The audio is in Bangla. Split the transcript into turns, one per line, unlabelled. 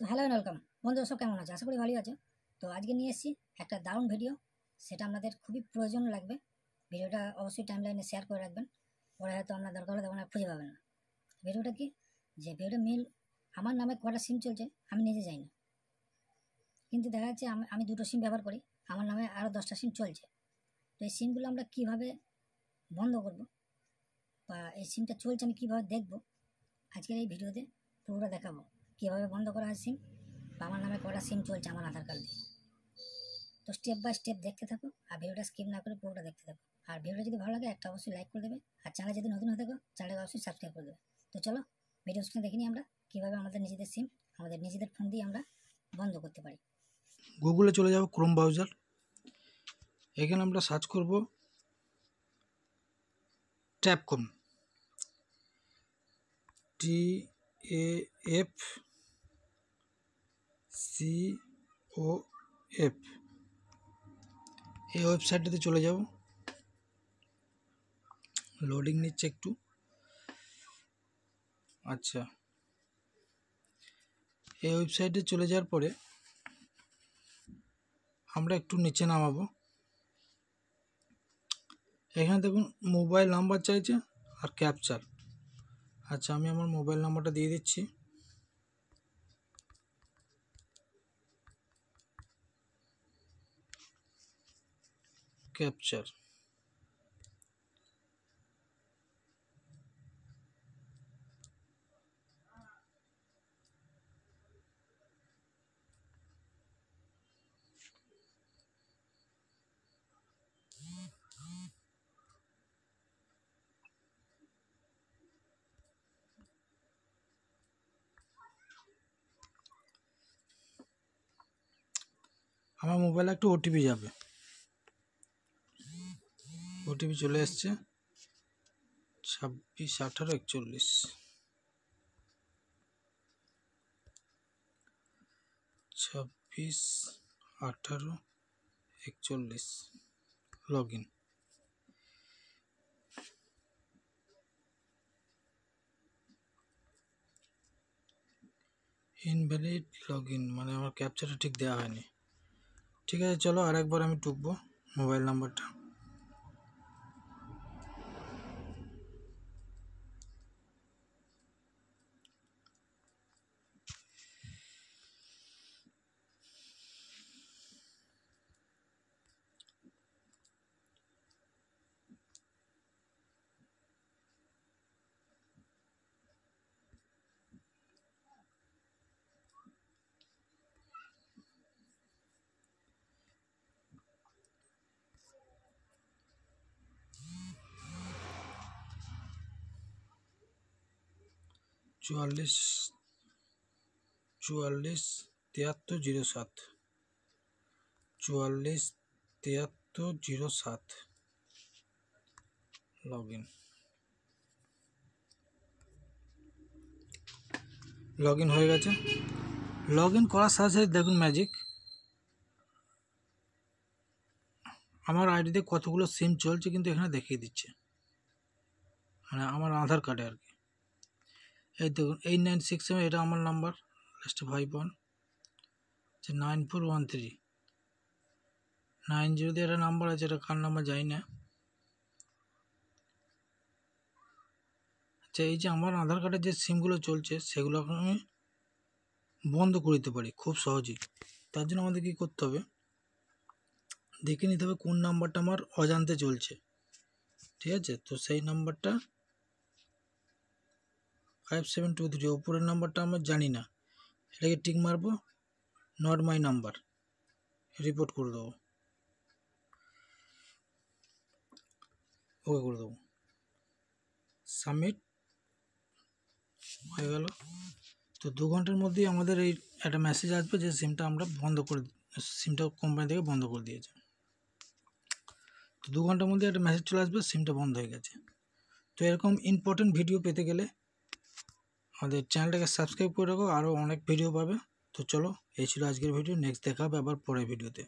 তো হ্যালো ওয়েলকাম বন্ধুরা, সব কেমন আছে? আশা করি ভালোই আছে। তো আজকে নিয়ে এসেছি একটা দারুণ ভিডিও সেটা আপনাদের খুবই প্রয়োজন লাগবে। ভিডিওটা অবশ্যই টাইম লাইনে শেয়ার করে রাখবেন। পরে হয়তো আপনার দরকার হলে তখন আর খুঁজে পাবেন না। ভিডিওটা কি? যে ভিডিওটা মিল আমার নামে কটা সিম চলছে, আমি নিজে যাই না। কিন্তু দেখা যাচ্ছে আমি দুটো সিম ব্যবহার করি। আমার নামে আরও দশটা সিম চলছে। তো এই সিমগুলো আমরা কীভাবে বন্ধ করব? বা এই সিমটা চলছে আমি কীভাবে দেখব? আজকের এই ভিডিওতে পুরোটা দেখাবো। কীভাবে বন্ধ করা হয় সিম বা আমার নামে কটা সিম চলছে আমার আধার কার্ড দিয়ে? তো স্টেপ বাই স্টেপ দেখতে থাকো, আর ভিডিওটা স্কিপ না করে পুরোটা দেখতে থাকো। আর ভিডিওটা যদি ভালো লাগে, একটা অবশ্যই লাইক করে দেবে। আর চ্যানেল যদি নতুন হয়ে থাকো চ্যানেলটা অবশ্যই সাবস্ক্রাইব করে দেবে। তো চলো ভিডিও স্ক্রিনে দেখিনি আমরা কীভাবে আমাদের নিজেদের সিম আমাদের নিজেদের ফোন দিয়ে আমরা বন্ধ করতে পারি।
গুগলে চলে যাব ক্রোম ব্রাউজার এখানে আমরা সার্চ করব ট্যাপকম T A F C O F এই ওয়েবসাইটটাতে চলে যাব। লোডিং নিচ্ছে একটু। আচ্ছা। এই ওয়েবসাইটে চলে যাওয়ার পরে আমরা একটু নিচে নামাবো। এখানে দেখুন মোবাইল নাম্বার চাইছে আর ক্যাপচার আচ্ছা আমি আমার মোবাইল নাম্বারটা দিয়ে দিচ্ছি। ক্যাপচার। আমার মোবাইলে একটু ওটিপি যাবে। ওটিপি চলে এসছে ছাব্বিশ, আঠারো, একচল্লিশ। ছাব্বিশ, আঠারো, একচল্লিশ। Log in invalid log in মানে আমার ক্যাপচারটা ঠিক দেওয়া হয়নি। ঠিক আছে, চলো আরেকবার আমি টুকবো মোবাইল নাম্বারটা। চুয়াল্লিশ চুয়াল্লিশ, তিয়াত্তর, জিরো সাত। চুয়াল্লিশ, তিয়াত্তর, জিরো সাত। Log in. লগ ইন হয়ে গেছে। লগ ইন করার সাথে সাথে দেখুন ম্যাজিক। আমার আইডিতে কতগুলো সিম চলছে কিন্তু এখানে দেখিয়ে দিচ্ছে। মানে আমার আধার কার্ডে আর কি। এই দেখুন এইট নাইন সিক্স সেভেন, এটা আমার নাম্বার লাস্টে ফাইভ ওয়ান আচ্ছা nine four one three nine জিরোতে একটা নাম্বার আছে, এটা কার নাম্বার যাই না। আচ্ছা এই যে আমার আধার কার্ডের যে সিমগুলো চলছে, সেগুলো আমি বন্ধ করে দিতে পারি, খুব সহজেই। তার জন্য আমাদের কী করতে হবে? দেখে নিতে হবে কোন নাম্বারটা আমার অজান্তে চলছে। ঠিক আছে? তো সেই নাম্বারটা ফাইভ সেভেন টু থ্রি ওপরের নাম্বারটা আমরা জানি না। এটাকে টিক মারবো নট মাই নাম্বার রিপোর্ট করে দেবো। ওকে করে দেবো। সাবমিট হয়ে গেল। তো দু ঘণ্টার মধ্যেই আমাদের এই একটা মেসেজ আসবে যে সিমটা আমরা বন্ধ করে সিমটা কোম্পানি থেকে বন্ধ করে দিয়েছে। তো দু ঘণ্টার মধ্যে একটা মেসেজ চলে আসবে সিমটা বন্ধ হয়ে গেছে। তো এরকম ইম্পর্টেন্ট ভিডিও পেতে গেলে আমাদের চ্যানেলটাকে সাবস্ক্রাইব করে রাখো, আরও অনেক ভিডিও পাবে। তো চলো, এই ছিল আজকের ভিডিও, নেক্সট দেখা হবে আবার পরের ভিডিওতে।